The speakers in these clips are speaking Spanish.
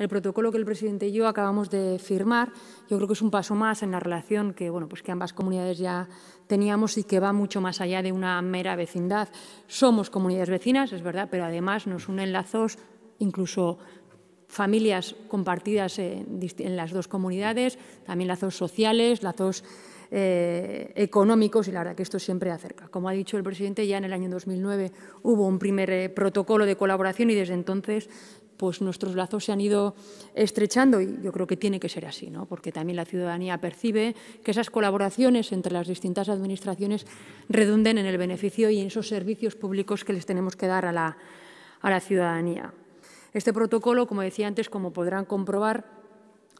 el protocolo que el presidente y yo acabamos de firmar, yo creo que es un paso más en la relación que, bueno, pues que ambas comunidades ya teníamos y que va mucho más allá de una mera vecindad. Somos comunidades vecinas, es verdad, pero además nos unen lazos incluso familias compartidas en, las dos comunidades, también lazos sociales, lazos eh, económicos y la verdad que esto siempre acerca. Como ha dicho el presidente, ya en el año 2009 hubo un primer eh, protocolo de colaboración y desde entonces pues nuestros lazos se han ido estrechando y yo creo que tiene que ser así, ¿no? porque también la ciudadanía percibe que esas colaboraciones entre las distintas administraciones redunden en el beneficio y en esos servicios públicos que les tenemos que dar a la, a la ciudadanía. Este protocolo, como decía antes, como podrán comprobar,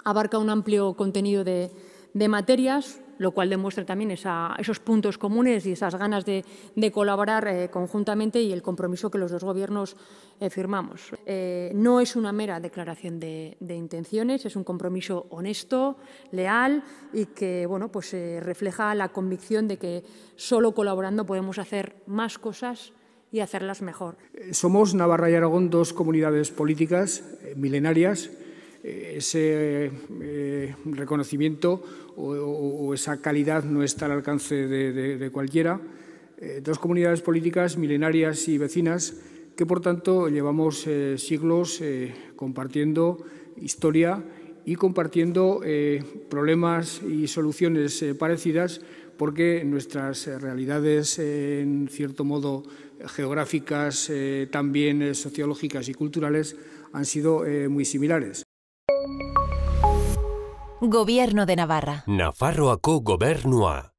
abarca un amplio contenido de, materias, lo cual demuestra también esos puntos comunes y esas ganas de, colaborar eh, conjuntamente y el compromiso que los dos gobiernos eh, firmamos. Eh, no es una mera declaración de, intenciones, es un compromiso honesto, leal y que bueno, pues, refleja la convicción de que solo colaborando podemos hacer más cosas y hacerlas mejor. Somos Navarra y Aragón dos comunidades políticas milenarias. Eh, ese eh, reconocimiento o, esa calidad no está al alcance de, cualquiera. dos comunidades políticas milenarias y vecinas que, por tanto, llevamos siglos compartiendo historia y compartiendo problemas y soluciones parecidas porque nuestras realidades, en cierto modo, geográficas, eh, también eh, sociológicas y culturales, han sido eh, muy similares. Gobierno de Navarra. Nafarroako gobernua.